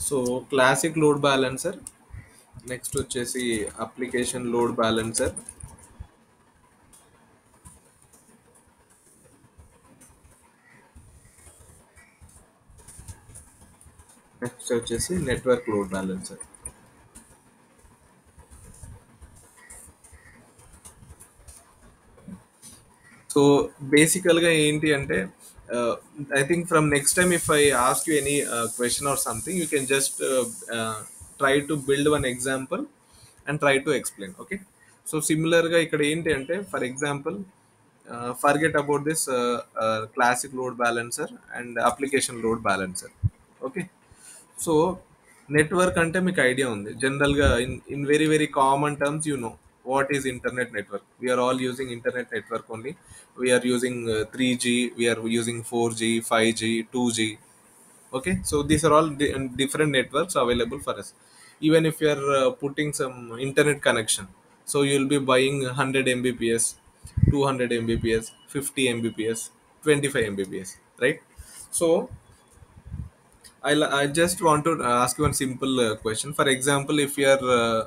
So classic load balancer next వచ్చేసి application load balancer next వచ్చేసి network load balancer so బేసికల్గా ఏంటి అంటే uh, I think from next time, if I ask you any uh, question or something, you can just uh, uh, try to build one example and try to explain. Okay. So similarగా for example, uh, forget about this uh, uh, classic load balancer and application load balancer. Okay. So network అంటే మీకు idea ఉంది జనరల్గా in, in very, very common terms, you know, what is internet network? We are all using internet network only. We are using uh, 3g we are using 4g 5g 2g okay? So these are all di- different networks available for us. Even if you are uh, putting some internet connection so you'll be buying 100 mbps 200 mbps 50 mbps 25 mbps right? So I'll, i just want to ask you one simple uh, question. For example if you are uh,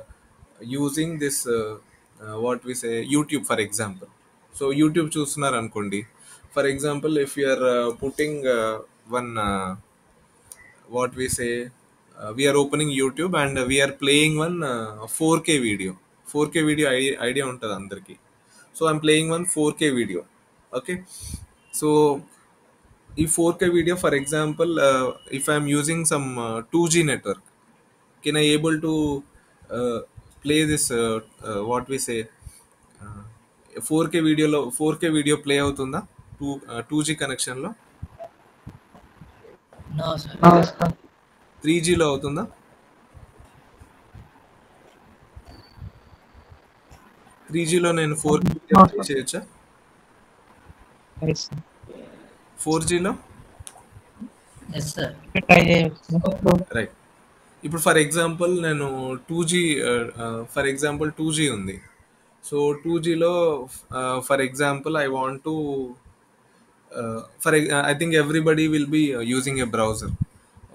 using this uh, uh, what we say youtube for example so youtube చూస్తున్నారు అనుకోండి for example if you are putting one what we say uh, we are opening youtube and we are playing one uh, 4k video 4k video I- idea ఉంటుంది అందరికి so I'm playing one four K video okay so ఈ four K video for example if I'm using some two G network can I able to play this what we say four K వీడియోలో four K video play అవుతుందా? Two two G కనెక్షన్లో No, sir. Three జీలో అవుతుందా? Three జీలో నేను four చేయొచ్చా? Four జీలో Yes, sir. Right ఇప్పుడు ఫర్ ఎగ్జాంపుల్ నేను two G for example two G ఉంది. So two జీలో for example I want to for I think everybody will be using a browser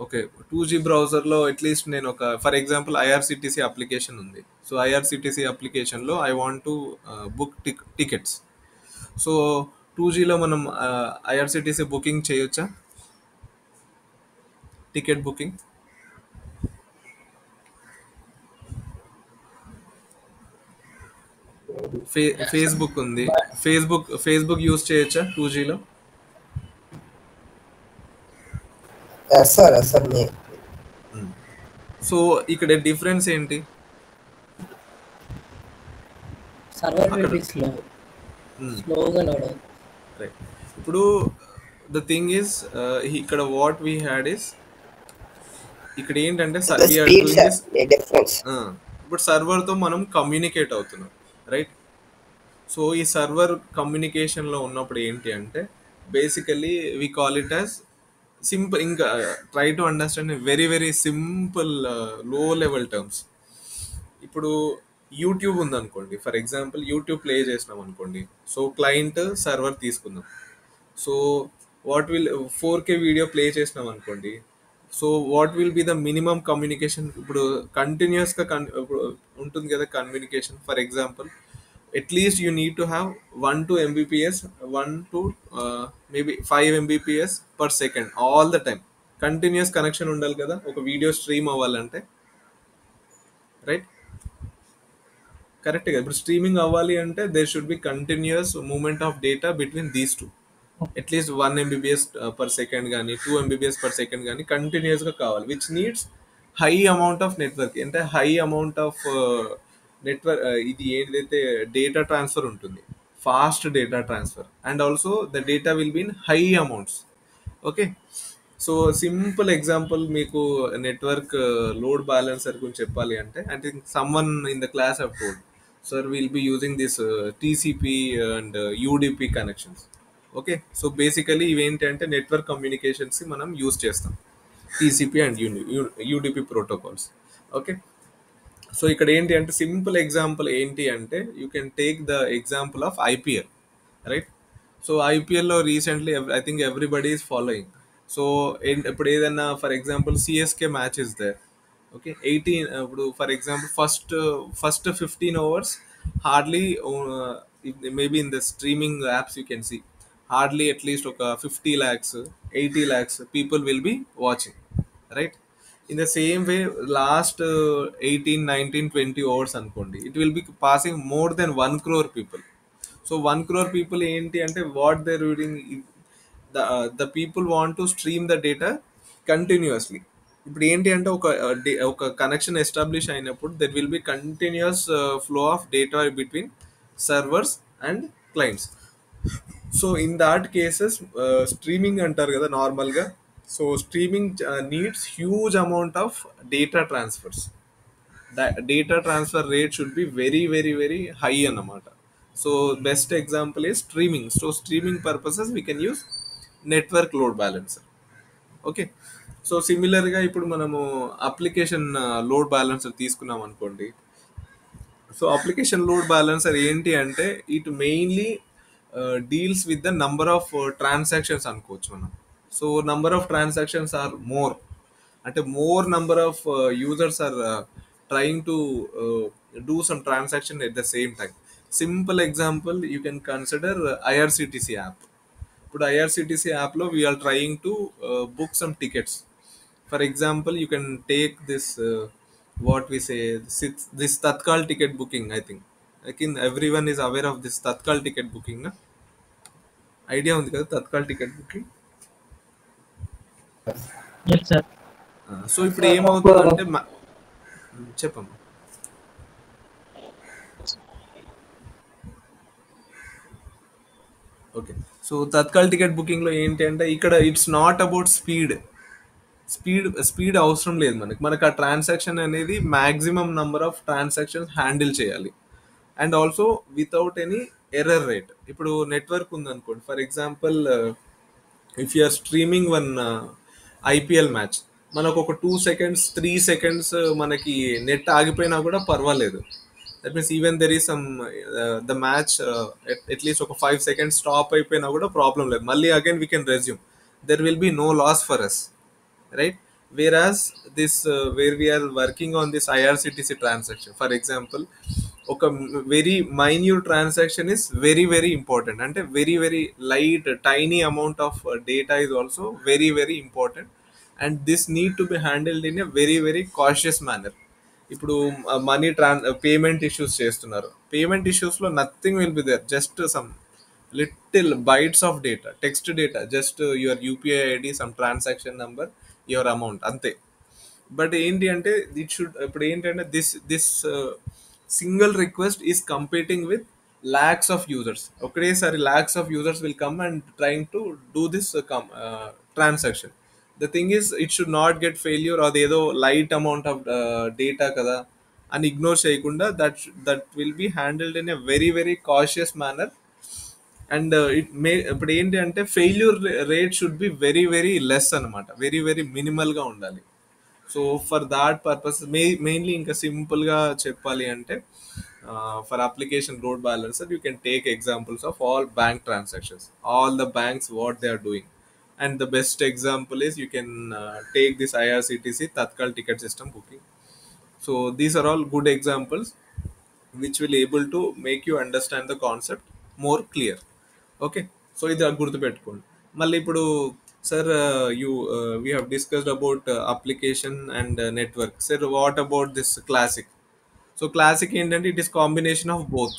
okay two G బ్రౌజర్లో at least నేను ఒక for example IRCTC application ఉంది. So IRCTC అప్లికేషన్లో I want to book tickets so two జీలో మనం IRCTC booking చేయొచ్చా? Ticket booking Facebook ఉంది. Facebook Facebook use చేయొచ్చా two జీలో సో ఇక్కడ డిఫరెన్స్ ఏంటి? రైట్ ఇప్పుడు ద థింగ్ ఈస్ ఇక్కడ వాట్ వీ హ్యాడ్ ఇస్ ఇక్కడ ఏంటంటే ఇప్పుడు సర్వర్తో మనం కమ్యూనికేట్ అవుతున్నాం. రైట్ సో ఈ సర్వర్ కమ్యూనికేషన్లో ఉన్నప్పుడు ఏంటి అంటే basically we call it as simple ఇంకా try to understand very very సింపుల్లో level terms ఇప్పుడు యూట్యూబ్ ఉందనుకోండి ఫర్ ఎగ్జాంపుల్ యూట్యూబ్ ప్లే చేసినాం అనుకోండి సో క్లయింట్ సర్వర్ తీసుకుందాం. So what will four K video play చేసినాం అనుకోండి so what will be the minimum communication? ఇప్పుడు కంటిన్యూస్గా కన్ ఇప్పుడు ఉంటుంది కదా communication. For example at least you need to have one two MBPS one two maybe five MBPS per second all the time. Continuous connection ఉండాలి కదా ఒక video stream అవ్వాలంటే. రైట్? కరెక్ట్ కదా ఇప్పుడు స్ట్రీమింగ్ అవ్వాలి అంటే there should be continuous moment of data between these two at least one MBPS per second కానీ two MBBS per second కానీ కంటిన్యూస్గా కావాలి which needs high amount of network అంటే హై అమౌంట్ ఆఫ్ నెట్వర్క్ ఇది ఏదైతే data transfer ఉంటుంది fast data transfer and also the data will be in high amounts okay so simple example మీకు network load balancer గురించి చెప్పాలి అంటే I think someone in the class of told sir will be using this TCP and UDP connections okay so basically ఇవేంటి అంటే network communications మనం use చేస్తాం. TCP and UDP protocols okay so ఇక్కడ ఏంటి అంటే సింపుల్ ఎగ్జాంపుల్ ఏంటి అంటే you can take the example of IPL right so ఐపీఎల్లో recently I think everybody is following so ఇప్పుడు ఏదైనా for example CSK match is they okay eighteen ఇప్పుడు for example first first fifteen overs hardly maybe in the streaming apps you can see hardly at least ఒక fifty lakhs eighty lakhs people will be watching right in the same way last eighteen nineteen twenty overs అనుకోండి it will be passing more than one crore people so one crore people ఏంటి అంటే what they reading the the people want to stream the data continuously ఇప్పుడు ఏంటి అంటే ఒక ఒక connection establish అయినప్పుడు there will be continuous flow of data between servers and clients so in that cases streaming అంటారు కదా నార్మల్గా. So streaming needs huge amount of data transfers data transfer rate should be very very very high అన్నమాట. So best example a streaming so streaming purposes we can use network load balancer okay so సిమిలర్గా ఇప్పుడు మనము application load balancer తీసుకున్నాం అనుకోండి so application load balancer ఏంటి అంటే it mainly deals with the number of transactions అనుకోవచ్చు మనం so number of transactions are more అంటే more number of users are trying to do some transaction at the same time simple example you can consider IRCTC app ఇప్పుడు IRCTC యాప్లో we are trying to book some tickets for example you can take this what we say this Tatkal ticket booking I think I think everyone is aware of this Tatkal ticket booking idea ఉంది కదా Tatkal ticket booking so ఇప్పుడు ఏమవుతుందంటే మ- చెప్పమ్మా. Okay so Tatkal ticket బుకింగ్లో ఏంటి అంటే ఇక్కడ it's not about speed speed speed అవసరం లేదు మనకి. మనకి ఆ ట్రాన్సాక్షన్ అనేది maximum number of transactions handle చేయాలి. And also without any error rate. ఇప్పుడు నెట్వర్క్ ఉందనుకోండి for example if you're streaming one IPL match మనకు ఒక టూ సెకండ్స్ త్రీ సెకండ్స్ మనకి నెట్ ఆగిపోయినా కూడా పర్వాలేదు. That means even there is some the match at least ఒక ఫైవ్ సెకండ్స్ స్టాప్ అయిపోయినా కూడా ప్రాబ్లం లేదు. మళ్ళీ again we can resume there will be no loss for us right whereas as this uh, where we are working on this transaction transaction example ఒక very minute transaction is very very important అంటే very very light tiny amount of data is also very very important and this need to be handled in a very very cautious manner ఇప్పుడు money Tron payment issues చేస్తున్నారు. Payment ఇష్యూస్లో nothing will be there just some little bytes of data text data just your UPI ID some transaction number your amount అంతే. But ఏంటి అంటే it should ఇప్పుడు ఏంటంటే this this single request is competing with lakhs of users. ఒకటేసారి lakhs of users will come and trying to do this transaction the thing is it should not get failure అదేదో light amount of data కదా అని ignore చేయకుండా that that will be handled in a very very cautious manner and it may ఇప్పుడు ఏంటి అంటే failure rate should be very very less అనమాట very very మినిమల్గా ఉండాలి. So for that purpose mainly ఇంకా సింపుల్గా చెప్పాలి అంటే for application load balance you can take examples of all bank transactions all the banks what they are doing and the best example is you can take this IRCTC Tatkal ticket system booking so these are all good examples which will able to make you understand the concept more clear okay so ఇది గుర్తుపెట్టుకోండి. మళ్ళీ ఇప్పుడు sir you we have discussed about application and network sir what about this classic so classic ఏంటంటే it is combination of both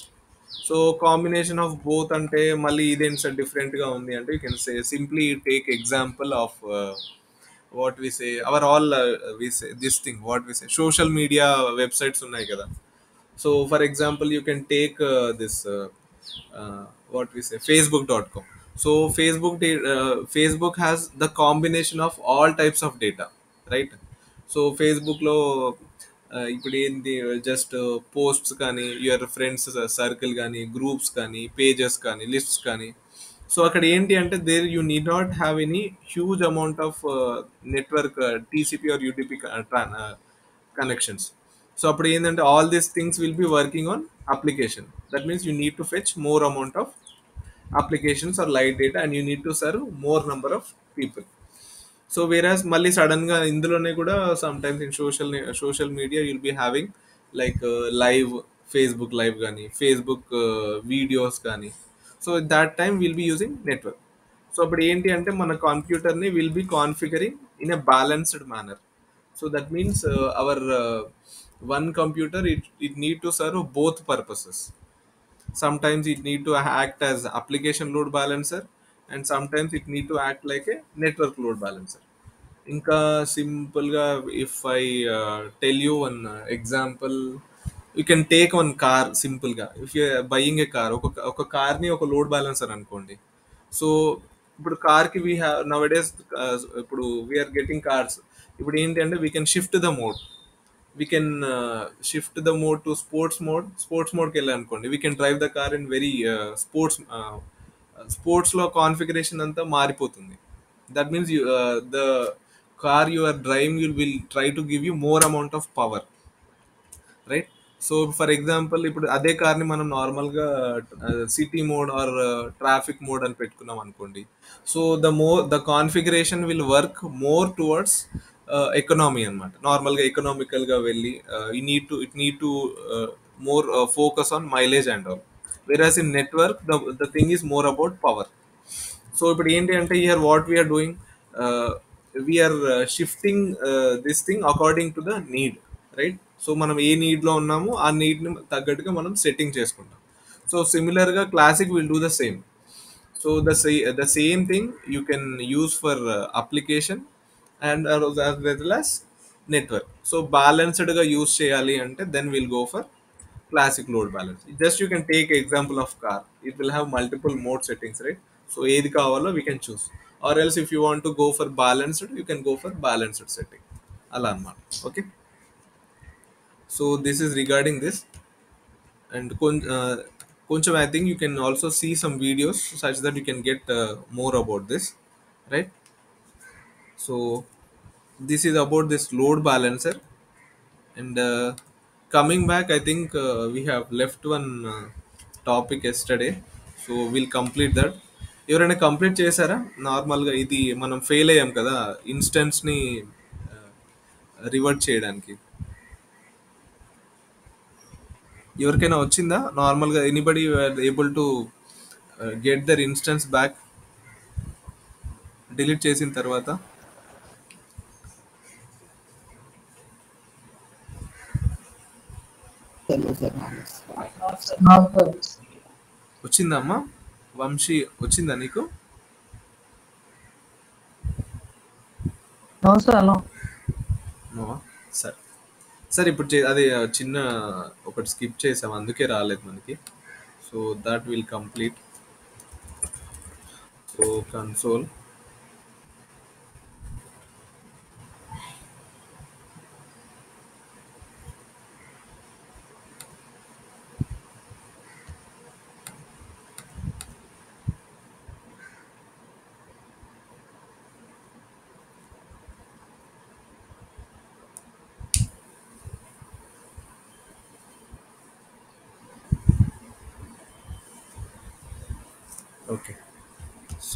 so combination of both అంటే మళ్ళీ ఇదేంటి sir డిఫరెంట్గా ఉంది అంటే you can say simply take example of what we say our all we say this thing what we say social media websites ఉన్నాయి కదా so for example you can take this what we say facebook.com so facebook da- uh, facebook has the combination of all types of data right so ఫేస్బుక్లో ఇప్పుడు ఏంటి just posts కానీ your friends circle కానీ groups కానీ pages కానీ lists కానీ so అక్కడ ఏంటి అంటే there you need not have any huge amount of network TCP are UTP connections so అప్పుడు ఏంటంటే all these things will be working on application that means you need to fetch more amount of applications or light data and you need to serve more number of people so whereas మళ్ళీ సడన్గా ఇందులోనే కూడా sometimes in social social media you'll be having like live Facebook live కానీ Facebook videos కానీ so that time will be using network so అప్పుడు ఏంటి అంటే మన కంప్యూటర్ని will be configuring in a balanced manner so that means our one computer it it need to serve both purposes sometimes it need to act as application load balancer and sometimes it need to act like a network load balancer. ఇంకా సింపుల్గా if I tell you one example you can take one car సింపుల్గా. If you buying a car ఒక ఒక కార్ని ఒక load balancer అనుకోండి. So ఇప్పుడు కార్కి వీ హ్యావ్ నవ్ డేస్ ఇప్పుడు వీఆర్ గెటింగ్ కార్స్ ఇప్పుడు ఏంటి అంటే we can shift the mode we can shift the mode to sports mode sports మోడ్కి వెళ్ళాలనుకోండి we can drive the car in very sports sports లో configuration అంతా మారిపోతుంది. That means the car you are driving you will try to give you more amount of power right so for example ఇప్పుడు అదే కార్ని మనం నార్మల్గా city mode or traffic mode అని పెట్టుకున్నాం అనుకోండి. So the more the configuration will work more towards economy అనమాట నార్మల్గా ఎకనామికల్గా వెళ్ళి ఈ need to it need to more focus on mileage and all whereas in network the the thing is more about power so ఇప్పుడు ఏంటి అంటే here what we are doing we are shifting this thing according to the need right so మనం ఏ నీడ్లో ఉన్నామో ఆ నీడ్ని తగ్గట్టుగా మనం setting చేసుకుంటాం. సో సిమిలర్గా classic will do the same so the say the same thing you can use for application and as well as network so బ్యాలెన్స్డ్గా use చేయాలి అంటే then will go for classic load balance just you can take example of car it will have multiple mode settings right so ఏది కావాలో we can choose or else if you want to go for balanced you can go for balanced setting అలా అనమాట okay so this is regarding this and కొంచెం I think you can also see some videos such that you can get more about this right so this is about this load balancer and uh, coming back i think uh, we have left one uh, topic yesterday so we'll complete that ఎవరైనా complete చేశారా నార్మల్గా ఇది మనం fail అయ్యాం కదా ఇన్స్టెంట్స్ని revert చేయడానికి ఎవరికైనా వచ్చిందా నార్మల్గా anybody able to get their instance back delete చేసిన తర్వాత వచ్చిందమ్మా? వంశీ వచ్చిందా నీకు? సరే. సరే ఇప్పుడు అది చిన్న ఒకటి స్కిప్ చేసాం అందుకే రాలేదు మనకి. So that will complete. So console.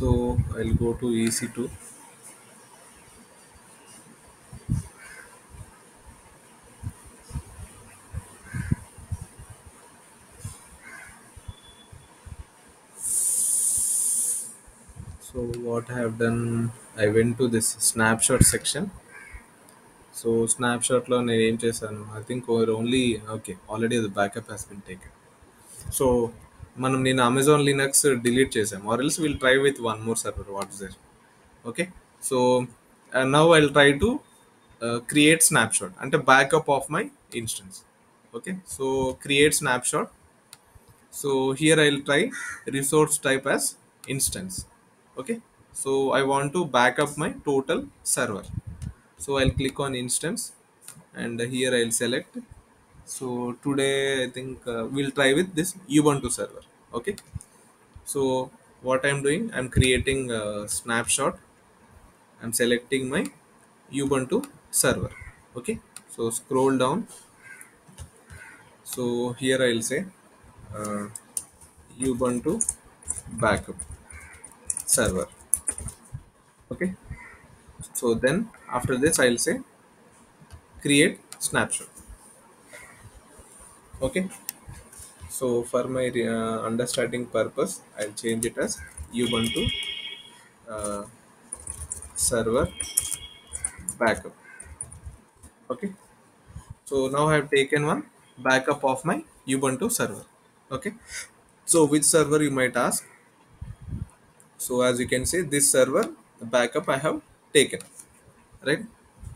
so i'll go to ec2 so what i have done i went to this snapshot section so స్నాప్షాట్లో నేను ఏం చేశాను I think only okay already the backup has been taken so మనం నేను Amazon Linux delete చేసాం are else will try with one more server what's there okay so now I try to create snapshot అంటే backup of my instance okay so create snapshot so here I will try resource type as instance okay so i want to back up my total server so i'll click on instance and here i'll select so today i think uh, we'll try with this ubuntu server okay? So what i'm doing i'm creating a snapshot. I'm selecting my ubuntu server okay? So scroll down. So here i'll say uh, ubuntu backup server okay? So then after this i'll say create snapshot okay. So for my uh, understanding purpose i'll change it as ubuntu uh, server backup. Okay. So now i have taken one backup of my ubuntu server. Okay. So which server you might ask? So as you can see this server the backup i have taken. Right?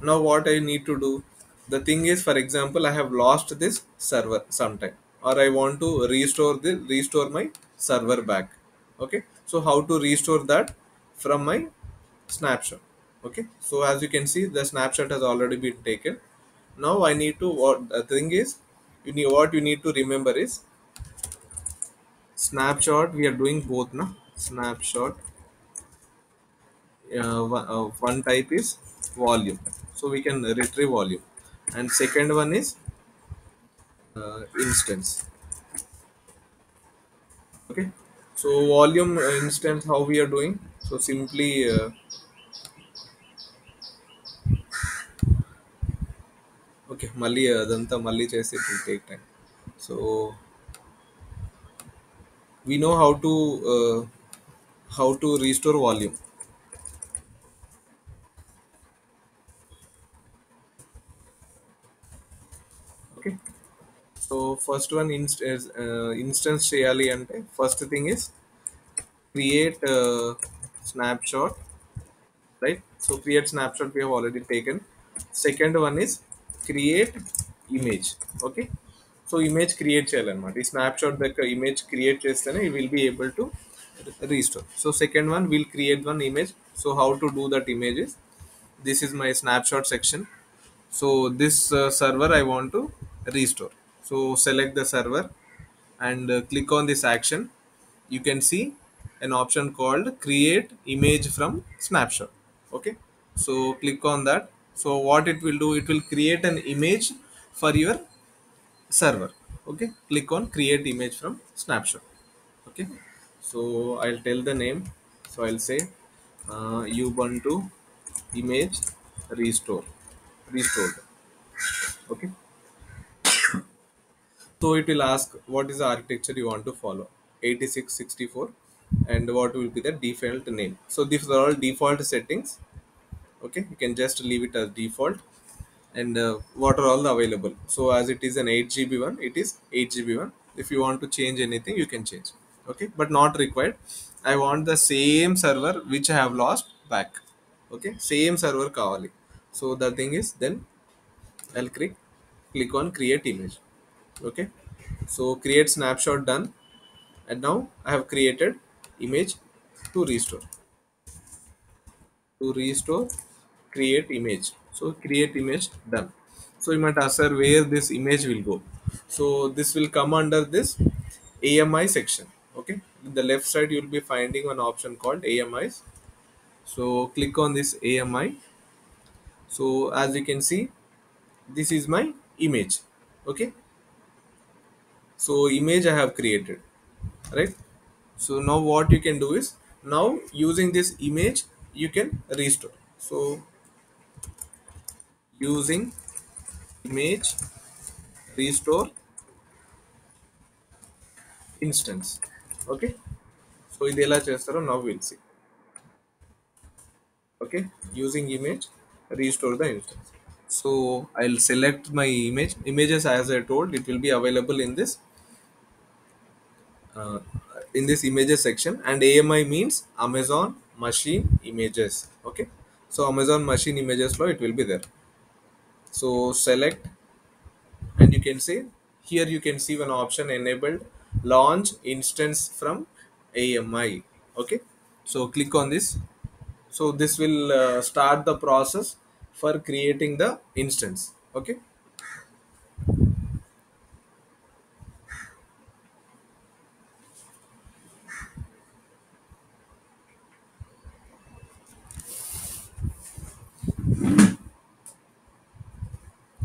Now what i need to do the thing is for example i have lost this server sometime or i want to restore the restore my server back. Okay? So how to restore that? From my snapshot. Okay? So as you can see the snapshot has already been taken. Now i need to what the thing is you need what you need to remember is snapshot we are doing both now snapshot uh, one, uh, one type is volume. So we can retrieve volume and second one is uh, instance okay so volume uh, instance how we are doing so simply uh, okay మళ్ళీ అదంతా మళ్ళీ చేసి it will take time so we know how to how to restore volume so first one ఇన్స్ట్ instance చేయాలి అంటే first thing is create snapshot right so create snapshot we have already taken second one is create image okay so image create చేయాలన్నమాట ఈ snapshot దగ్గర image create చేస్తేనే ఈ will be able to restore so second one will create one image so how to do that images this is my snapshot section so this server I want to restore so select the server and uh, click on this action. You can see an option called create image from snapshot. Okay? So click on that. So what it will do it will create an image for your server. Okay? Click on create image from snapshot. Okay? So i'll tell the name. So i'll say uh, ubuntu image restore Restore. okay? So it will ask what is the architecture you want to follow? 8664 and what will be the default name? So these are all default settings. Okay you can just leave it as default. And uh, what are all the available? So as it is an 8 gb one it is 8 gb one. If you want to change anything you can change. Okay but not required. I want the same server which i have lost back. Okay same server kavali so the thing is then i'll click click on create image okay. So create snapshot done. And now i have created image to restore. To restore create image. So create image done. So you might ask sir where this image will go? So this will come under this ami section. Okay. In the left side you will be finding one option called amis so click on this ami so as you can see this is my image. Okay so image i have created right so now what you can do is now using this image you can restore so using image restore instance okay so ఇది ఎలా చేస్తారో now we'll see okay using image restore the instance so i'll select my image images as i told it will be available in this uh, in this images section and ami means amazon machine images okay? So amazon machine images flow it will be there. So select and you can say here you can see one option enabled launch instance from ami okay? So click on this. So this will uh, start the process for creating the instance okay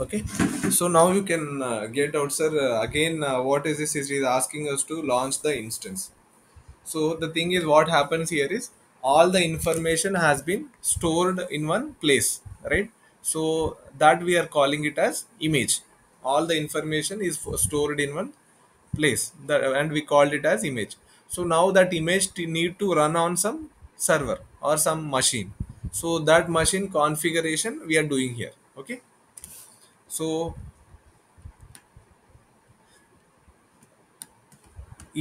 okay. So now you can uh, get out sir. Uh, again uh, what is this? Is asking us to launch the instance. So the thing is what happens here is all the information has been stored in one place right? So that we are calling it as image. All the information is stored in one place. That, and we called it as image. So now that image need to run on some server or some machine. So that machine configuration we are doing here. Okay so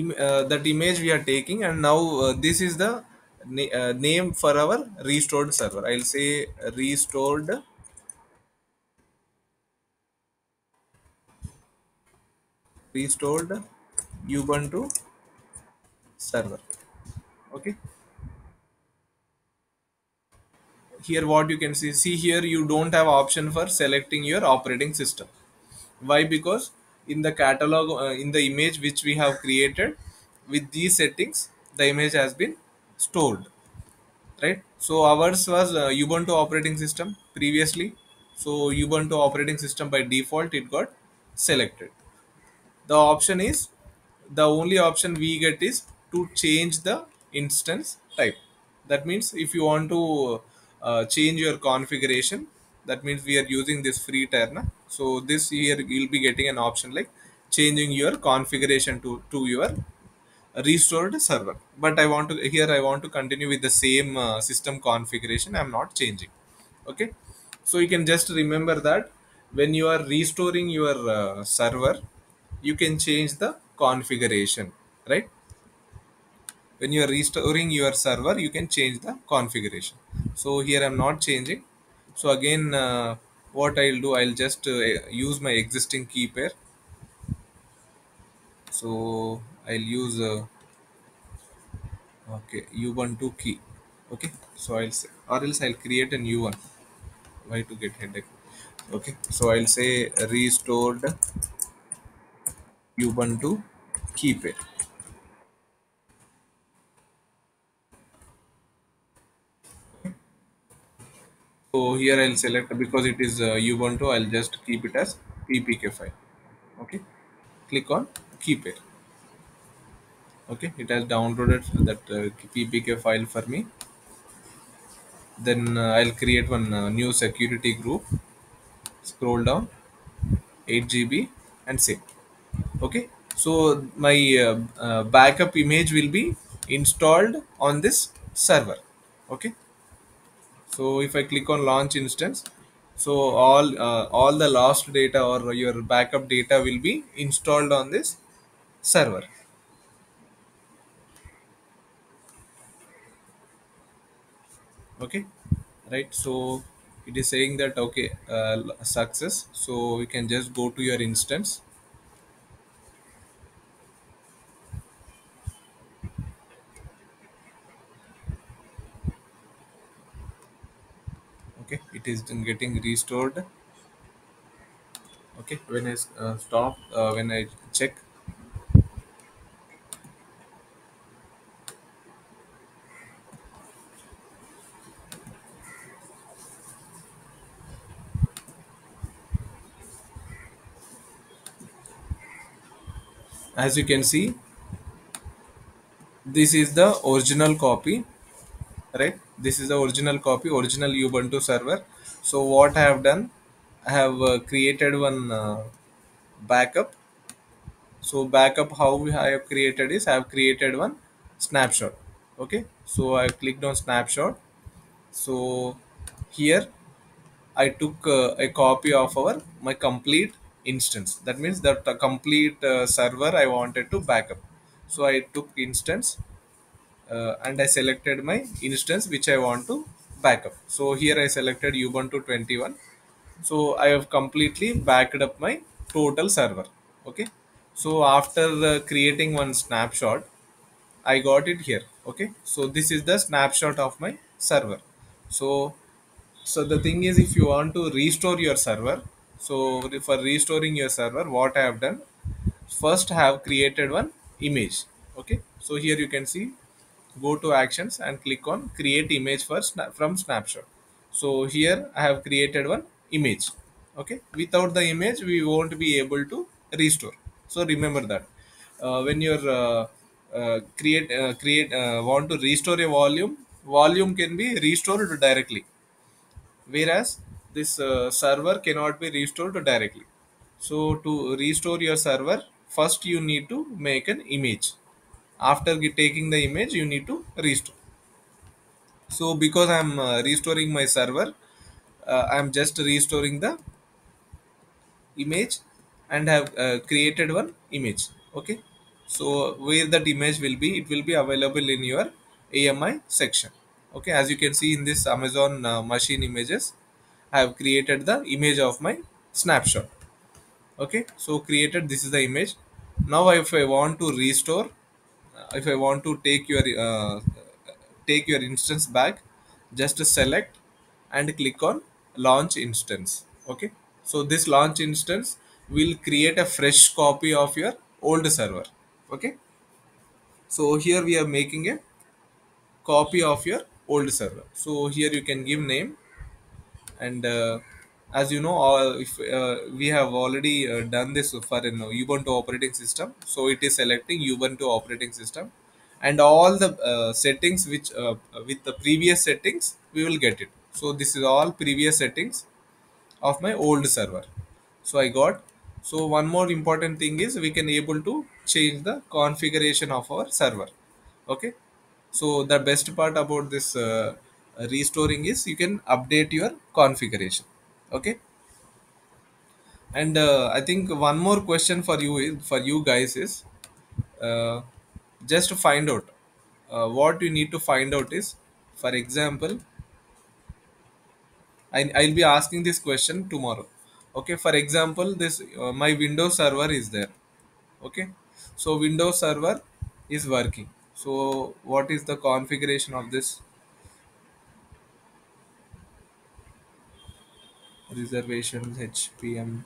im- uh, that image we are taking and now uh, this is the na- uh, name for our restored server. I'll say restored restored ubuntu server. Okay here what you can see see here you don't have option for selecting your operating system. Why? Because in the catalog uh, in the image which we have created with these settings the image has been stored right? So ours was uh, ubuntu operating system previously. So ubuntu operating system by default it got selected. The option is the only option we get is to change the instance type. That means if you want to uh, change your configuration. That means we are using this free terna so this here you'll be getting an option like changing your configuration to to your restored server. But i want to here i want to continue with the same uh, system configuration. I'm not changing. Okay? So you can just remember that when you are restoring your uh, server you can change the configuration right when you are restoring your server you can change the configuration. So here i'm not changing. So again uh, what i'll do i'll just uh, use my existing key pair. So i'll use uh, okay ubuntu key. Okay so i'll say or else i'll create a new one. Why to get headache? Okay so i'll say restored ubuntu key pair so here i'll select because it is uh, ubuntu i'll just keep it as ppk file okay? Click on keep it okay? It has downloaded that uh, ppk file for me. Then uh, i'll create one uh, new security group scroll down 8 gb and save okay? So my uh, uh, backup image will be installed on this server okay so if i click on launch instance so all uh, all the lost data or your backup data will be installed on this server. Okay? Right? So it is saying that okay uh, success. So we can just go to your instance okay it is getting restored. Okay when i uh, stop uh, when i check. As you can see this is the original copy right? This is the original copy original ubuntu server so what i have done i have uh, created one uh, backup. So backup how i have created is i have created one snapshot. Okay? So i clicked on snapshot. So here i took uh, a copy of our my complete instance. That means that the complete uh, server i wanted to backup. So i took instance uh, and I selected my instance which I want to backup. So here I selected Ubuntu 21. So I have completely backed up my total server. Okay. So after uh, creating one snapshot, I got it here. Okay. So this is the snapshot of my server. So so the thing is if you want to restore your server so for restoring your server what i have done first i have created one image okay so here you can see go to actions and click on create image for sna- from snapshot. So here i have created one image okay? Without the image we won't be able to restore. So remember that. Uh, when you're uh, uh, create uh, create uh, want to restore a volume volume can be restored directly. Whereas this uh, server cannot be restored directly. So to restore your server first you need to make an image after taking the image you need to restore. So because i'm uh, restoring my server uh, i'm just restoring the image and have uh, created one image okay? So where that image will be it will be available in your ami section okay? As you can see in this amazon uh, machine images i have created the image of my snapshot okay? So created this is the image. Now if i want to restore if i want to take your uh, take your instance back just select and click on launch instance okay? So this launch instance will create a fresh copy of your old server okay? So here we are making a copy of your old server. So here you can give name and uh, as you know all if uh, we have already uh, done this for an ubuntu operating system. So it is selecting ubuntu operating system. And all the uh, settings which uh, with the previous settings we will get it. So this is all previous settings of my old server. So i got. So one more important thing is we can able to change the configuration of our server. Okay? So the best part about this uh, restoring is you can update your configuration okay? And uh, i think one more question for you is for you guys is uh, just to find out uh, what you need to find out is for example I, i'll be asking this question tomorrow. Okay? For example this uh, my windows server is there. Okay? So windows server is working. So what is the configuration of this reservations hpm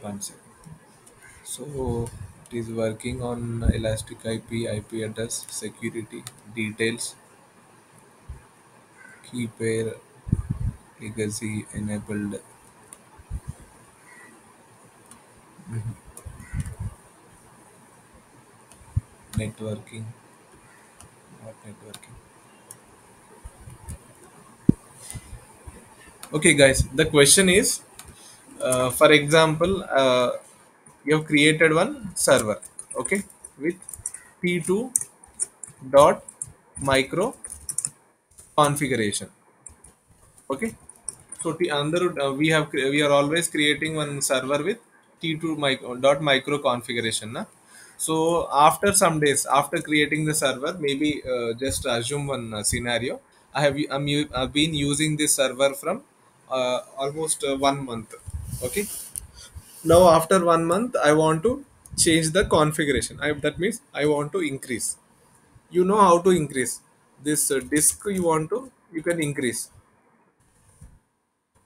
one second. So it is working on elastic ip ip address security details key pair legacy enabled. Mm-hmm. Networking not networking okay guys the question is uh, for example uh, you have created one server okay with t2 dot micro configuration okay so t under uh, we have we are always creating one server with t2 micro dot micro configuration na? So after some days after creating the server maybe uh, just assume one uh, scenario. I have I'm, i've been using this server from uh, almost uh, one month okay? Now after one month i want to change the configuration. I, that means i want to increase. You know how to increase. This uh, disk you want to you can increase.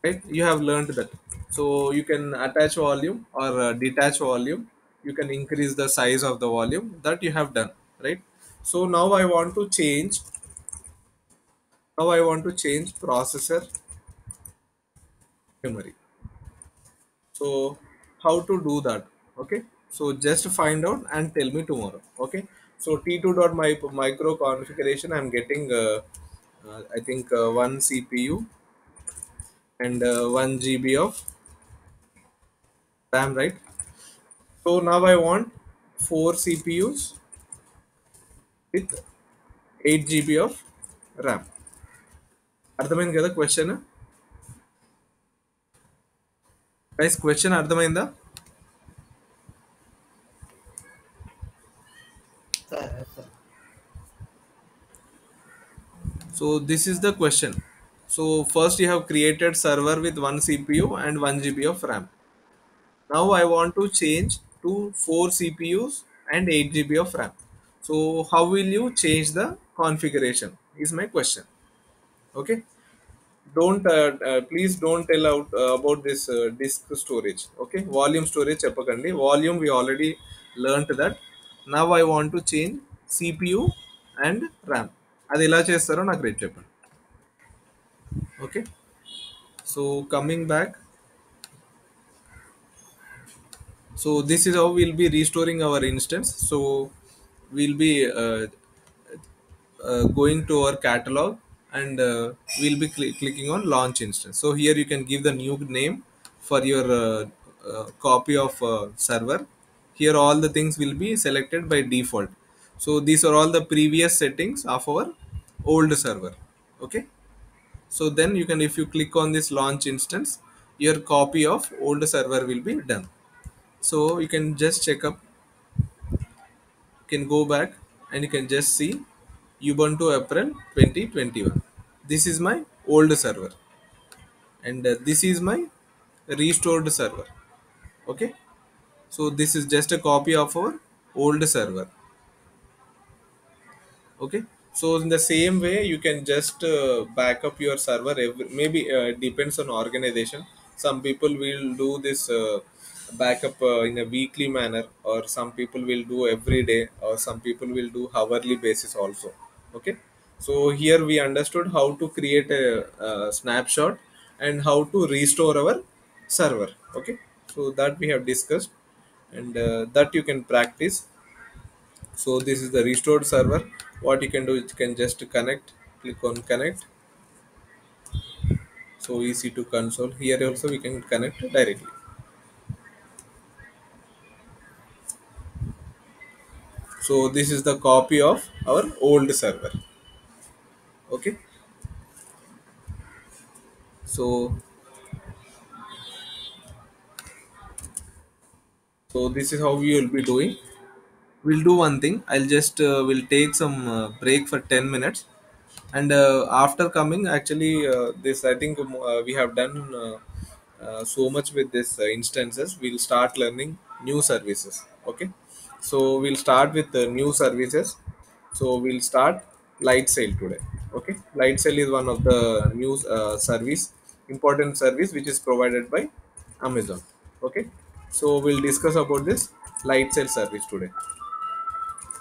Right? You have learned that. So you can attach volume or uh, detach volume you can increase the size of the volume that you have done right? So now i want to change now i want to change processor memory. So how to do that? Okay so just find out and tell me tomorrow okay? So t2 dot my micro configuration i'm getting uh, uh, i think uh, one cpu and uh, 1 gb of ram right so now i want four cpus with 8 gb of ram అర్థమైంది కదా question guys question అర్థమైందా Sir, yes, sir. So this is the question. So first you have created server with one CPU and one GB of RAM. Now I want to change to four CPUs and 8 GB of RAM. So how will you change the configuration? Is my question. Okay. Don't uh, uh, please don't tell out uh, about this uh, disk storage. Okay. Volume storage చెప్పకండి. Volume we already learnt that. Now I want to change CPU and RAM. అది ఎలా చేస్తారో నాకు రేపు చెప్పండి okay so coming back so this is how we'll be restoring our instance. So we'll be uh, uh, going to our catalog and uh, we'll be cl- clicking on launch instance. So here you can give the new name for your uh, uh, copy of uh, server. Here all the things will be selected by default. So these are all the previous settings of our old server. Okay? So then you can if you click on this launch instance your copy of old server will be done so you can just check up. You can go back and you can just see ubuntu april 2021 this is my old server. And uh, this is my restored server. Okay? So this is just a copy of our old server. Okay? So in the same way you can just uh, back up your server every, maybe uh, depends on organization. Some people will do this uh, backup uh, in a weekly manner or some people will do every day or some people will do hourly basis also okay? So here we understood how to create a, uh snapshot and how to restore our server okay? So that we have discussed and uh, that you can practice. So this is the restored server. What you can do is you can just connect click on connect. So EC2 console. Here also we can connect directly so this is the copy of our old server. Okay? So so this is how we will be doing. We'll do one thing. I'll just uh, will take some uh, break for 10 minutes. And uh, after coming actually uh, this i think uh, we have done uh, uh, so much with this instances. We'll start learning new services. Okay so we'll start with the new services. So we'll start Lightsail today okay? Lightsail is one of the new uh, service important service which is provided by amazon okay? So we'll discuss about this Lightsail service today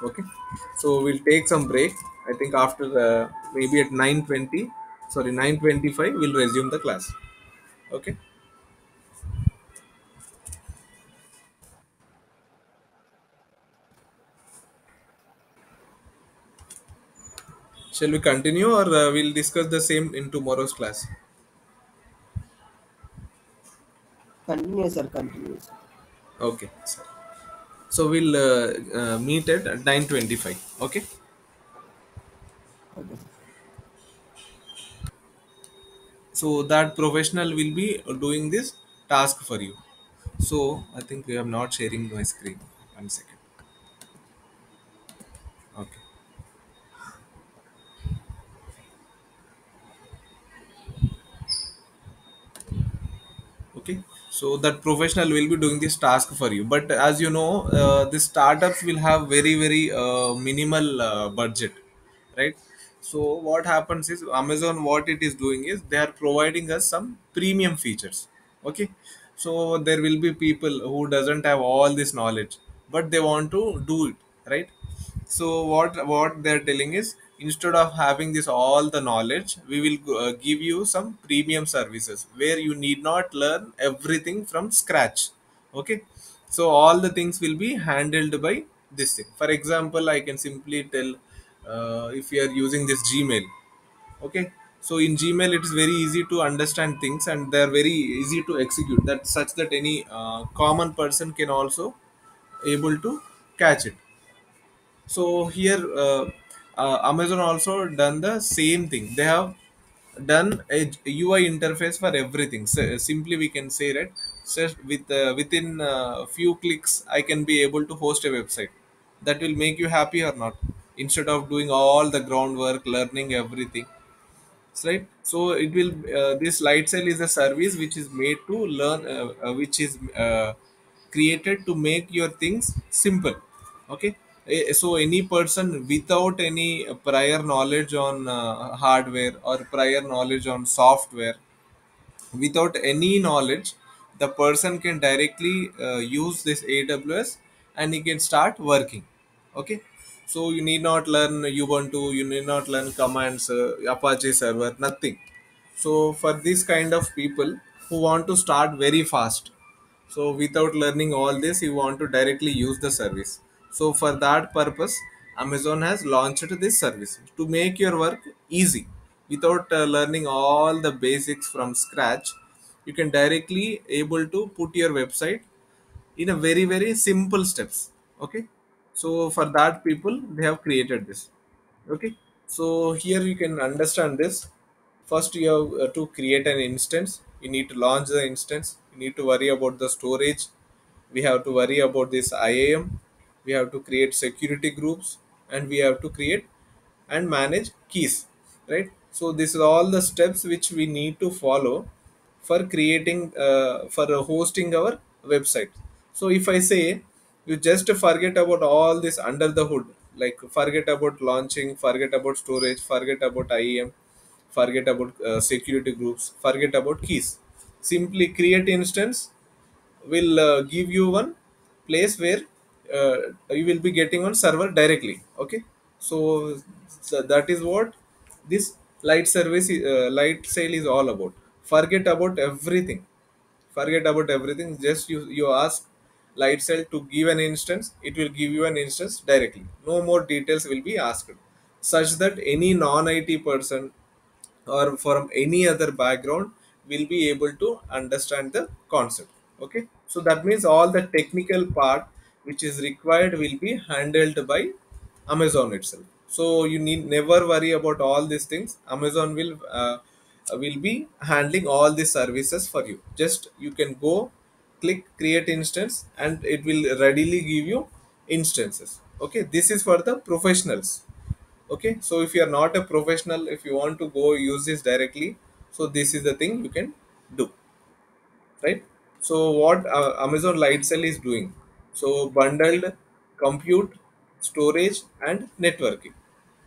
okay? So we'll take some break. I think after uh, maybe at 9.20 sorry 9.25 we'll resume the class okay shall we continue or uh, we'll discuss the same in tomorrow's class Continue, sir. Continue. Sir. okay sir. so we'll uh, uh, meet at 9.25 okay Okay. so that professional will be doing this task for you so i think we are not sharing my screen one second okay okay so that professional will be doing this task for you. But as you know uh, the startups will have very very uh, minimal uh, budget right? So what happens is amazon what it is doing is they are providing us some premium features okay? So there will be people who doesn't have all this knowledge but they want to do it right? So what what they're telling is instead of having this all the knowledge we will uh, give you some premium services where you need not learn everything from scratch. Okay? So all the things will be handled by this thing. For example i can simply tell uh, if you are using this gmail. Okay? So in gmail it is very easy to understand things and they are very easy to execute. That such that any uh, common person can also able to catch it. So here uh, uh, amazon also done the same thing. They have done a ui interface for everything. So simply we can say that so with uh, within a few clicks i can be able to host a website. That will make you happy or not instead of doing all the groundwork learning everything. Right? So it will uh, this Lightsail is a service which is made to learn uh, uh, which is uh, created to make your things simple. Okay so any person without any prior knowledge on uh, hardware or prior knowledge on software without any knowledge the person can directly uh, use this aws and he can start working. Okay? So you need not learn ubuntu you need not learn commands uh, apache server nothing. So for this kind of people who want to start very fast So without learning all this, you want to directly use the service. So for that purpose, Amazon has launched this service to make your work easy. Without uh, learning all the basics from scratch, you can directly able to put your website in a very very simple steps. Okay, so for that people they have created this. Okay, so here you can understand this. First you have uh, to create an instance. You need to launch the instance. You need to worry about the storage. We have to worry about this iam we have to create security groups and we have to create and manage keys right? So this is all the steps which we need to follow for creating uh, for hosting our website. So if i say you just forget about all this under the hood like forget about launching forget about storage forget about iam forget about uh, security groups forget about keys. Simply create instance will uh, give you one place where you will be getting on server directly okay? So, so that is what this light service uh, Lightsail is all about. Forget about everything. Forget about everything. Just you you ask Lightsail to give an instance it will give you an instance directly. No more details will be asked. Such that any non it person or from any other background will be able to understand the concept okay? So that means all the technical part which is required will be handled by amazon itself. So you need never worry about all these things. Amazon will uh, will be handling all these services for you. Just you can go click create instance and it will readily give you instances. Okay? This is for the professionals. Okay? So if you are not a professional if you want to go use this directly so this is the thing you can do. Right? So what uh, amazon Lightsail is doing so bundled compute storage and networking.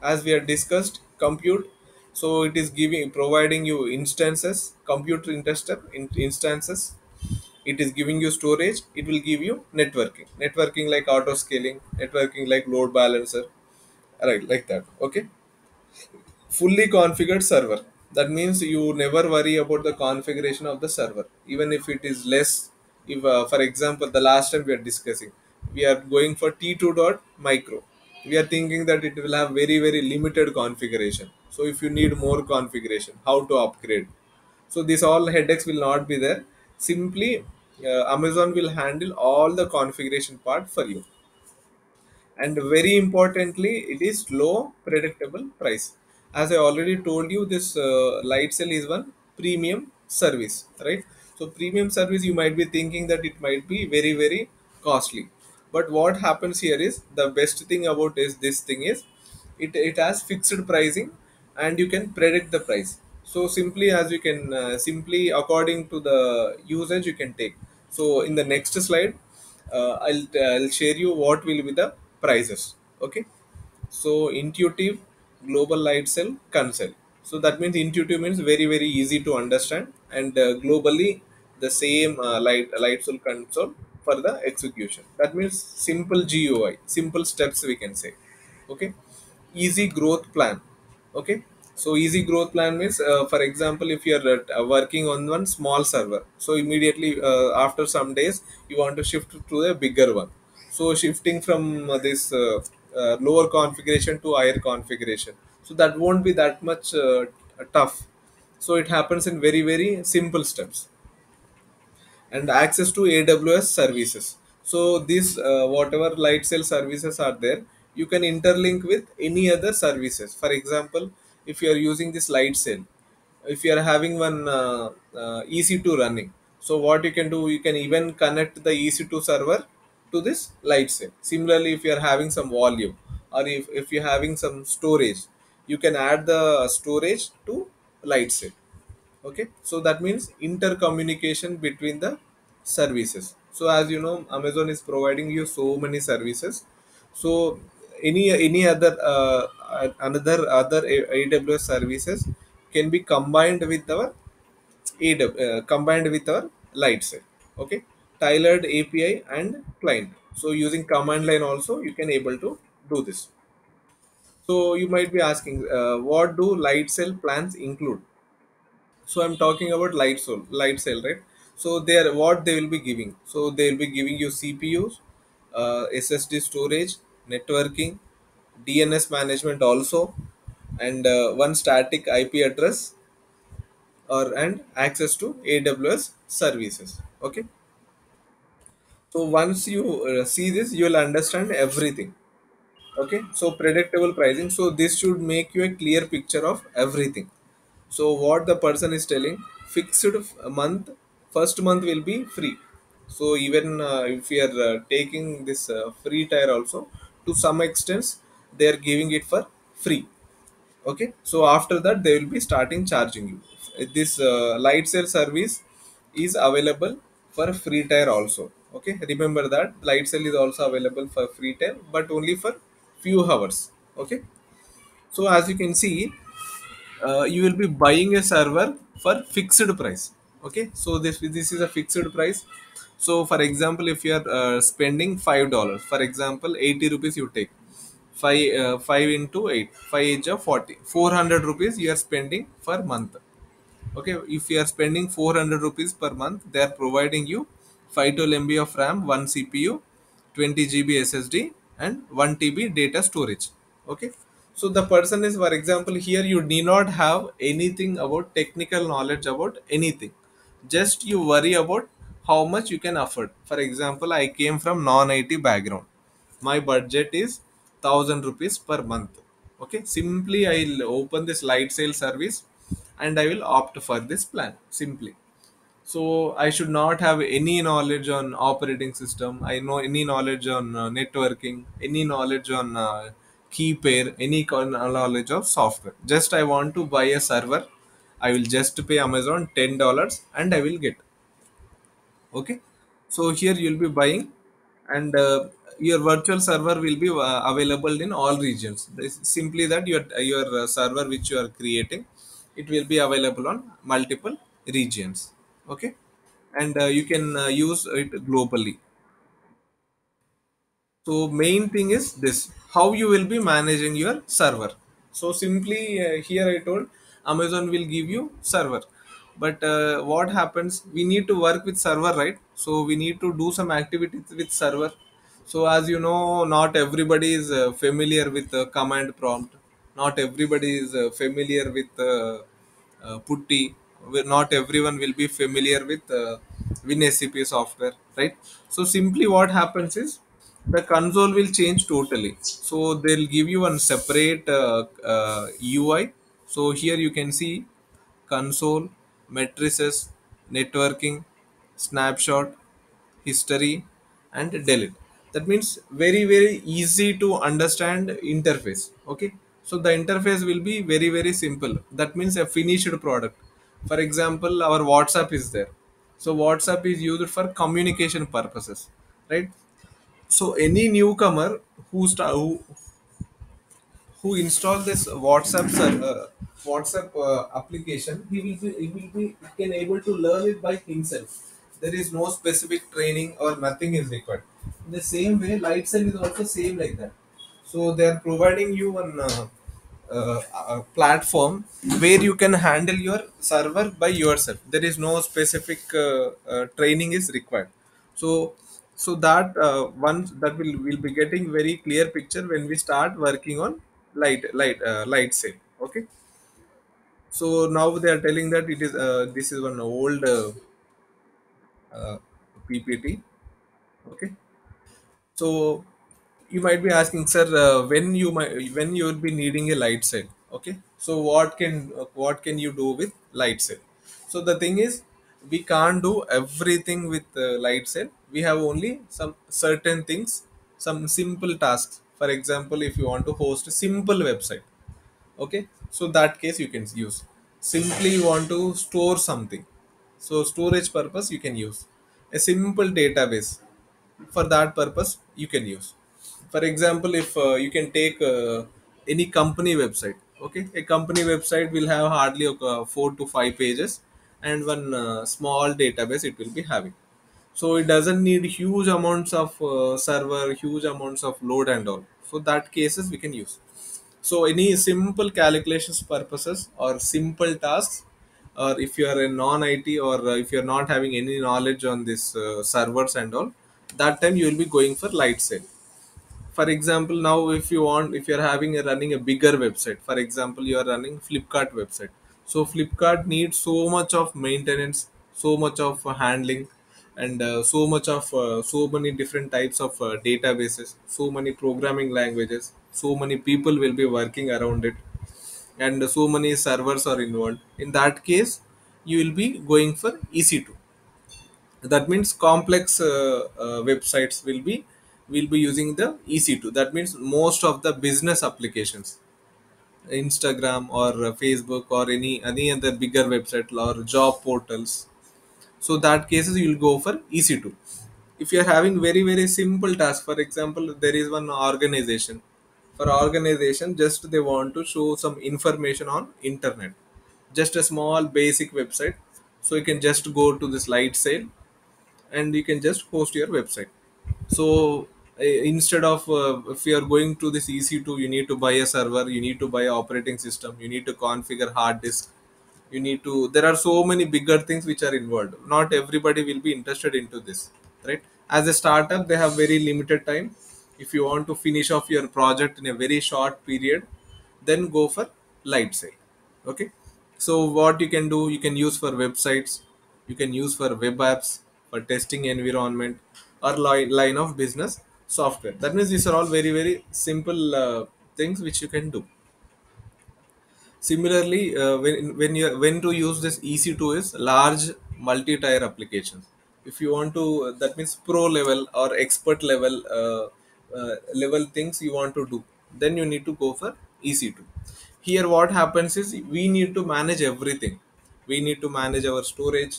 As we have discussed compute so it is giving providing you instances computer instances instances. It is giving you storage. It will give you networking. Networking like auto scaling networking like load balancer. Right like that okay? Fully configured server. That means you never worry about the configuration of the server. Even if it is less if uh, for example the last time we are discussing we are going for t2 dot micro. We are thinking that it will have very very limited configuration. So if you need more configuration how to upgrade? So this all headaches will not be there. Simply uh, amazon will handle all the configuration part for you. And very importantly it is low predictable price. As i already told you this uh, Lightsail is one premium service right so premium service you might be thinking that it might be very very costly. But what happens here is the best thing about is this thing is it, it has fixed pricing and you can predict the price. So simply as you can uh, simply according to the usage you can take. So in the next slide uh, I'll, I'll share you what will be the prices. Okay? So intuitive global Lightsail console. So that means intuitive means very very easy to understand and uh, globally the same uh, light Lightsail console for the execution. That means simple gui simple steps we can say. Okay? Easy growth plan. Okay? So easy growth plan means uh, for example if you are uh, working on one small server so immediately uh, after some days you want to shift to a bigger one. So shifting from uh, this lower configuration to higher configuration. So that won't be that much tough so it happens in very very simple steps and access to AWS services. So these uh, whatever Lightsail services are there, you can interlink with any other services. For example, if you are using this Lightsail, if you are having one uh, uh, EC2 running, so what you can do, you can even connect the EC2 server to this Lightsail. Similarly, if you are having some volume or if, if you're having some storage, you can add the storage to Lightsail okay? So that means intercommunication between the services. So as you know amazon is providing you so many services. So any any other uh, another other aws services can be combined with our AW, uh, combined with our Lightsail okay? Tailored api and client. So using command line also you can able to do this so you might be asking uh, what do Lightsail plans include? So i'm talking about Lightsail, light cell right? So they are what they will be giving? So they will be giving you cpus uh, ssd storage networking dns management also and uh, one static ip address or and access to aws services okay? So once you uh, see this you will understand everything okay so predictable pricing. So this should make you a clear picture of everything. So what the person is telling fixed month first month will be free. So even uh, if we are uh, taking this uh, free tier also to some extent they are giving it for free. Okay so after that they will be starting charging you. This uh, Lightsail service is available for free tier also. Okay remember that Lightsail is also available for free tier but only for few hours okay? So as you can see uh, you will be buying a server for fixed price okay? So this this is a fixed price. So for example if you are uh, spending five dollars for example 80 rupees you take 5 uh, 5 into 8 5 is of 40 400 rupees you are spending per month okay? If you are spending 400 rupees per month they are providing you 512 mb of ram 1 cpu 20 gb ssd and 1 tb data storage. Okay? So the person is for example here you need not have anything about technical knowledge about anything. Just you worry about how much you can afford. For example i came from non it background. My budget is 1000 rupees per month. Okay? Simply i'll open this Lightsail service and i will opt for this plan simply so i should not have any knowledge on operating system. I know any knowledge on uh, networking any knowledge on uh, key pair any knowledge of software. Just i want to buy a server. I will just pay amazon $10 and i will get. Okay? So here you'll be buying and uh, your virtual server will be uh, available in all regions. Simply that your your uh, server which you are creating it will be available on multiple regions okay? And uh, you can uh, use it globally. So main thing is this. How you will be managing your server. So simply uh, here i told amazon will give you server. But uh, what happens? We need to work with server right? So we need to do some activities with server. So as you know not everybody is uh, familiar with the command prompt. Not everybody is uh, familiar with uh, uh, putty not everyone will be familiar with uh, software, right? So simply what happens is the console will change totally. So they'll give you one separate uh, uh, UI. So here you can see console, metrics, networking, snapshot, history, and delete. That means very very easy to understand interface. Okay, so the interface will be very very simple. That means a finished product. For example, our WhatsApp is there. So WhatsApp is used for communication purposes, right? So any newcomer who start who who install this WhatsApp uh, WhatsApp uh, application, he will be he will be can able to learn it by himself. There is no specific training or nothing is required. In the same way, Lightsail is also same like that. So they are providing you one uh, uh, platform where you can handle your server by yourself. There is no specific uh, uh, training is required. So so that once that will will be getting very clear picture when we start working on light light light sail okay so now they are telling that it is this is one old ppt okay so you might be asking sir uh, when you might when you will be needing a light sail okay? So what can what can you do with light sail so the thing is we can't do everything with uh, light sail we have only some certain things some simple tasks. For example if you want to host a simple website okay? So that case you can use. Simply you want to store something. So storage purpose you can use. A simple database for that purpose you can use for example if uh, you can take uh, any company website okay? A company website will have hardly uh, four to five pages and one uh, small database it will be having. So it doesn't need huge amounts of uh, server huge amounts of load and all. So that cases we can use. So any simple calculations purposes or simple tasks or if you are a non-IT or uh, if you are not having any knowledge on this uh, servers and all, that time you will be going for Lightsail for example now if you want if you're having a running a bigger website for example you are running flipkart website. So flipkart needs so much of maintenance so much of handling and uh, so much of uh, so many different types of uh, databases so many programming languages so many people will be working around it and so many servers are involved. In that case you will be going for ec2 that means complex uh, uh, websites will be will be using the ec2 that means most of the business applications instagram or uh, facebook or any any other bigger website or job portals. So that cases you will go for ec2 if you are having very very simple task for example there is one organization. For organization just they want to show some information on internet. Just a small basic website. So you can just go to this Lightsail and you can just host your website. So instead of uh, if you are going to this ec2 you need to buy a server you need to buy operating system you need to configure hard disk you need to there are so many bigger things which are involved. Not everybody will be interested into this right? As a startup they have very limited time. If you want to finish off your project in a very short period then go for Lightsail okay? So what you can do you can use for websites you can use for web apps for testing environment or line of business software that means these are all very very simple uh, things which you can do Similarly, uh, when when you when to use this EC2 is large multi-tier applications. If you want to, that means pro level or expert level uh, uh, level things you want to do, then you need to go for EC2. Here, what happens is we need to manage everything. We need to manage our storage.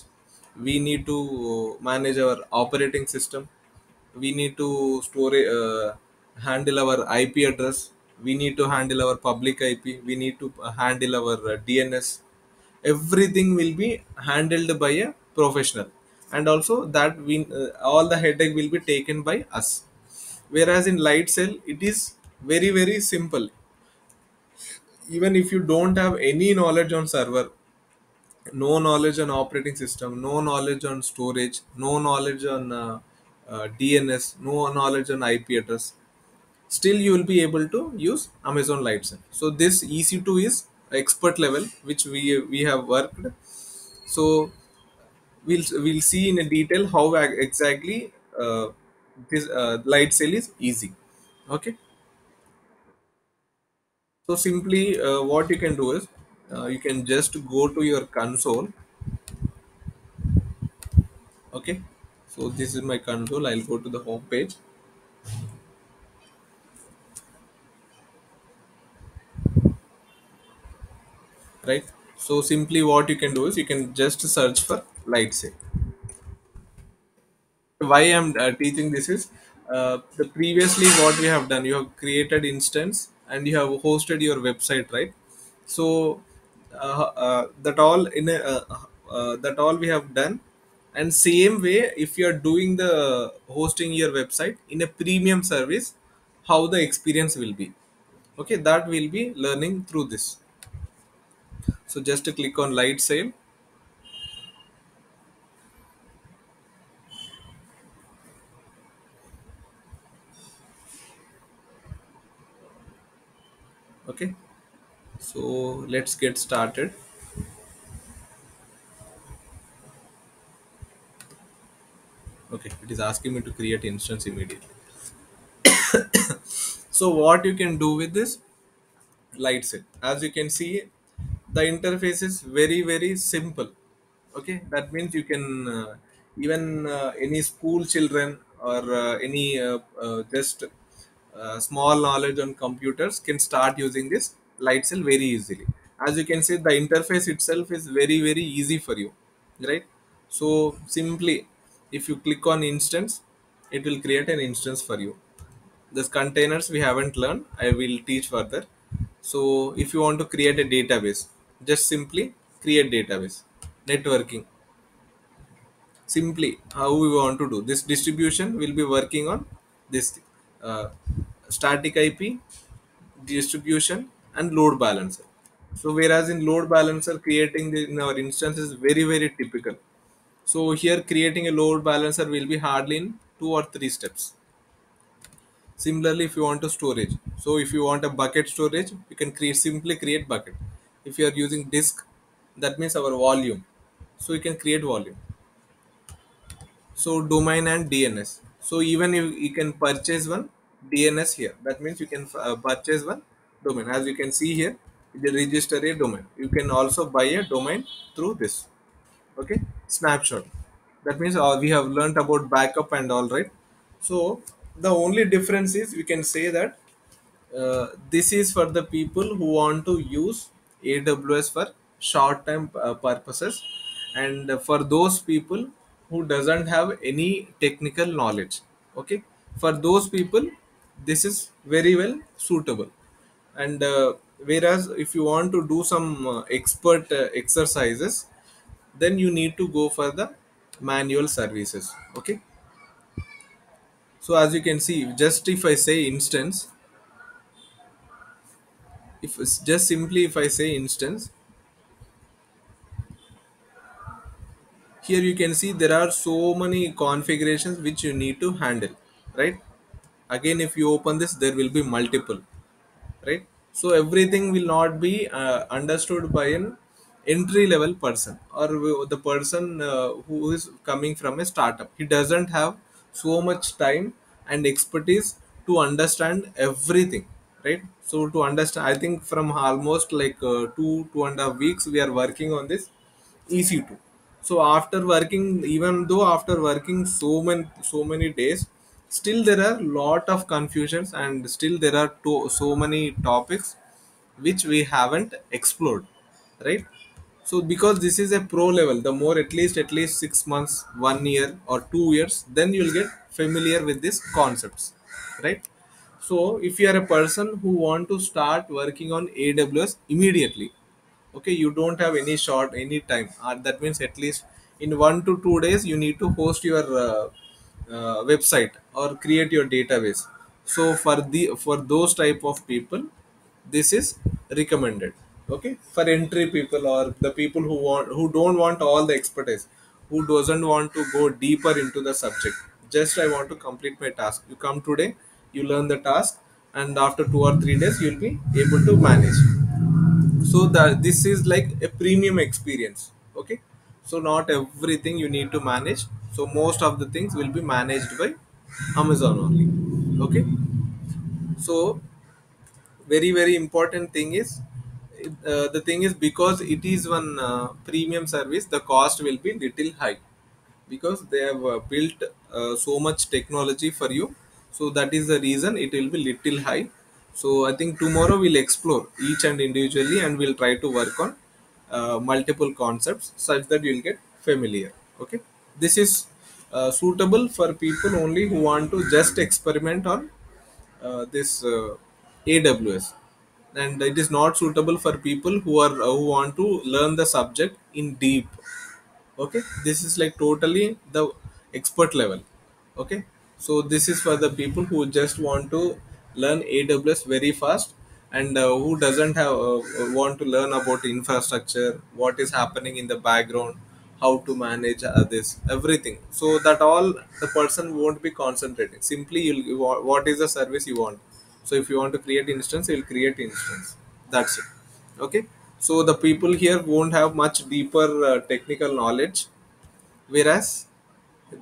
We need to manage our operating system we need to store uh, handle our ip address. We need to handle our public ip we need to uh, handle our uh, dns everything will be handled by a professional. And also that we uh, all the headache will be taken by us. Whereas in Lightsail it is very very simple. Even if you don't have any knowledge on server no knowledge on operating system, no knowledge on storage, no knowledge on uh, uh, DNS, no knowledge on IP address, still you will be able to use Amazon Lightsail. So this EC2 is expert level which we we have worked. So we'll we'll see in a detail how exactly uh, this uh, light is easy. Okay. So simply uh, what you can do is uh, you can just go to your console. Okay. So this is my console. I'll go to the home page. Right. So simply what you can do is you can just search for light sail. Why I'm uh, teaching this is uh, the previously what we have done. You have created instance and you have hosted your website, right? so uh, uh, that all in a, uh, uh, that all we have done and same way if you are doing the hosting your website in a premium service how the experience will be. Okay that will be learning through this. So just to click on light sale. Okay so let's get started okay it is asking me to create instance immediately. So what you can do with this? Lightsail. As you can see the interface is very very simple. Okay that means you can uh, even uh, any school children or uh, any uh, uh, just uh, small knowledge on computers can start using this Lightsail very easily. As you can see the interface itself is very very easy for you right? So simply if you click on instance it will create an instance for you. This containers we haven't learned i will teach further. So if you want to create a database just simply create database networking. Simply how we want to do. This distribution will be working on this uh, static ip distribution and load balancer. So whereas in load balancer creating the, in our instance is very very typical so here creating a load balancer will be hardly in two or three steps. Similarly if you want to storage. So if you want a bucket storage you can create simply create bucket. If you are using disk that means our volume. So you can create volume. So domain and dns so even if you can purchase one dns here that means you can uh, purchase one domain. As you can see here you register a domain. You can also buy a domain through this okay? Snapshot. That means uh, we have learned about backup and all right? So the only difference is we can say that uh, this is for the people who want to use aws for short term uh, purposes and for those people who doesn't have any technical knowledge. Okay? For those people this is very well suitable. And uh, whereas if you want to do some uh, expert uh, exercises then you need to go for the manual services okay? So as you can see just if i say instance if it's just simply if i say instance here you can see there are so many configurations which you need to handle right? Again if you open this there will be multiple right? So everything will not be uh, understood by an entry level person or the person uh, who is coming from a startup. He doesn't have so much time and expertise to understand everything right? So to understand i think from almost like uh, two two and a half weeks we are working on this ec2 so after working even though after working so many so many days still there are lot of confusions and still there are to, so many topics which we haven't explored right so because this is a pro level the more at least at least 6 months 1 year or 2 years then you'll get familiar with these concepts right? So if you are a person who want to start working on aws immediately okay you don't have any short any time. Uh, that means at least in one to two days you need to host your uh, uh, website or create your database. So for the for those type of people this is recommended okay? For entry people or the people who want who don't want all the expertise who doesn't want to go deeper into the subject. Just i want to complete my task. You come today you learn the task and after two or three days you'll be able to manage. So that this is like a premium experience. Okay? So not everything you need to manage. So most of the things will be managed by amazon only. Okay? So very very important thing is uh, the thing is because it is one uh, premium service the cost will be little high. Because they have uh, built uh, so much technology for you. So that is the reason it will be little high. So i think tomorrow we'll explore each and individually and we'll try to work on uh, multiple concepts such that you'll get familiar. Okay? This is suitable for people only who want to just experiment on this aws and it is not suitable for people who are uh, who want to learn the subject in deep. Okay? This is like totally the expert level. Okay? So this is for the people who just want to learn aws very fast and uh, who doesn't have uh, want to learn about infrastructure what is happening in the background how to manage uh, this everything. So that all the person won't be concentrating. Simply you'll what is the service you want so if you want to create instance you'll create instance. That's it. Okay? So the people here won't have much deeper uh, technical knowledge. Whereas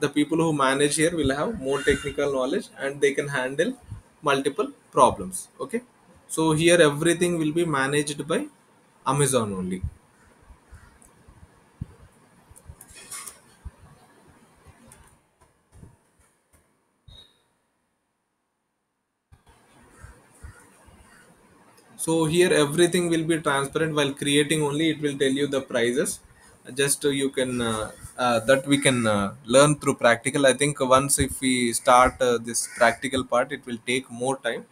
the people who manage here will have more technical knowledge and they can handle multiple problems. Okay? So here everything will be managed by amazon only so here everything will be transparent while creating only it will tell you the prices. Just you can uh, uh, that we can uh, learn through practical. I think once if we start uh, this practical part it will take more time.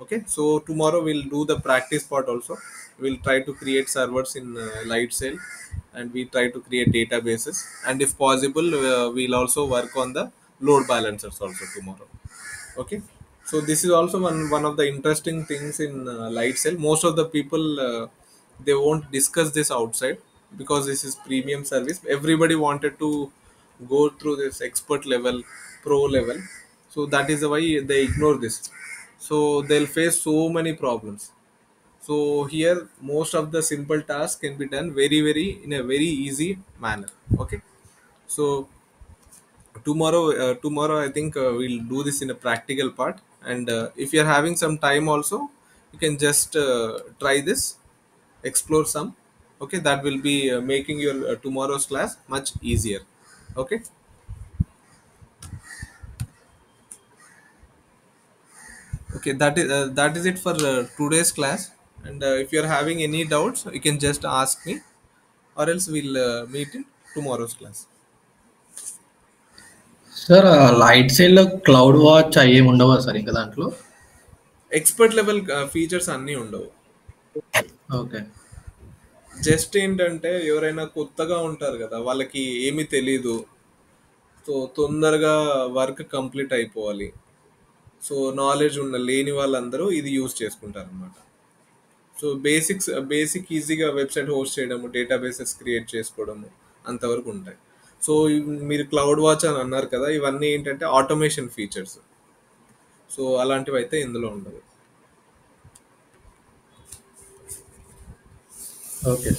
Okay so tomorrow we'll do the practice part also. We'll try to create servers in uh, lightsail and we try to create databases. And if possible uh, we'll also work on the load balancers also tomorrow. Okay so this is also one one of the interesting things in uh, Lightsail. Most of the people uh, they won't discuss this outside because this is premium service. Everybody wanted to go through this expert level pro level. So that is why they ignore this. So they'll face so many problems. So here most of the simple tasks can be done very very in a very easy manner. Okay? So tomorrow uh, tomorrow i think uh, we'll do this in a practical part and uh, if you're having some time also you can just uh, try this. Explore some. Okay that will be uh, making your uh, tomorrow's class much easier. Okay? Okay that is uh, that is it for uh, today's class. And if you're having any doubts you can just ask me or else we'll meet in tomorrow's class sir right సైడ్లో cloud watch ఏమి ఉండవా sir ఇంకా దాంట్లో? Expert level features అన్నీ ఉండవు. Okay. Just ఏంటంటే ఎవరైనా కొత్తగా ఉంటారు కదా వాళ్ళకి ఏమీ తెలీదు. సో తొందరగా వర్క్ కంప్లీట్ అయిపోవాలి. సో నాలెడ్జ్ ఉన్న లేని వాళ్ళందరూ ఇది యూజ్ చేసుకుంటారు అనమాట సో బేసిక్స్ బేసిక్ ఈజీగా వెబ్సైట్ హోస్ట్ చేయడము డేటాబేసెస్ క్రియేట్ చేసుకోవడము అంతవరకు ఉంటాయి. సో మీరు క్లౌడ్ వాచ్ అని అన్నారు కదా ఇవన్నీ ఏంటంటే ఆటోమేషన్ ఫీచర్స్. సో అలాంటివి అయితే ఇందులో ఉండదు ఓకే.